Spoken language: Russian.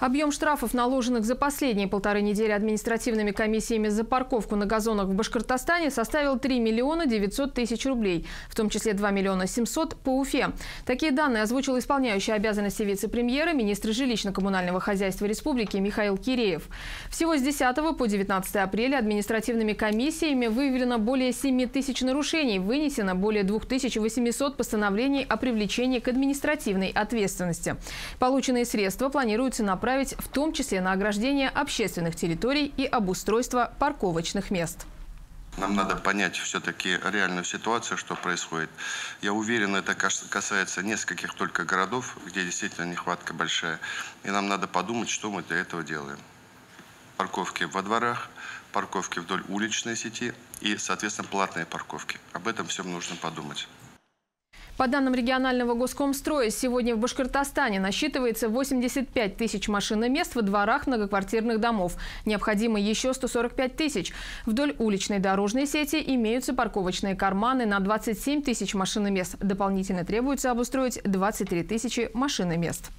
Объем штрафов, наложенных за последние полторы недели административными комиссиями за парковку на газонах в Башкортостане, составил 3 миллиона 900 тысяч рублей, в том числе 2 миллиона 700 по Уфе. Такие данные озвучил исполняющий обязанности вице-премьера, министр жилищно-коммунального хозяйства республики Михаил Киреев. Всего с 10 по 19 апреля административными комиссиями выявлено более 7 тысяч нарушений, вынесено более 2800 постановлений о привлечении к административной ответственности. Полученные средства планируется направить направить в том числе на ограждение общественных территорий и обустройство парковочных мест. Нам надо понять все-таки реальную ситуацию, что происходит. Я уверен, это касается нескольких только городов, где действительно нехватка большая. И нам надо подумать, что мы для этого делаем. Парковки во дворах, парковки вдоль уличной сети и, соответственно, платные парковки. Об этом всем нужно подумать. По данным регионального госкомстроя, сегодня в Башкортостане насчитывается 85 тысяч машиномест во дворах многоквартирных домов. Необходимо еще 145 тысяч. Вдоль уличной дорожной сети имеются парковочные карманы на 27 тысяч машиномест. Дополнительно требуется обустроить 23 тысячи машиномест.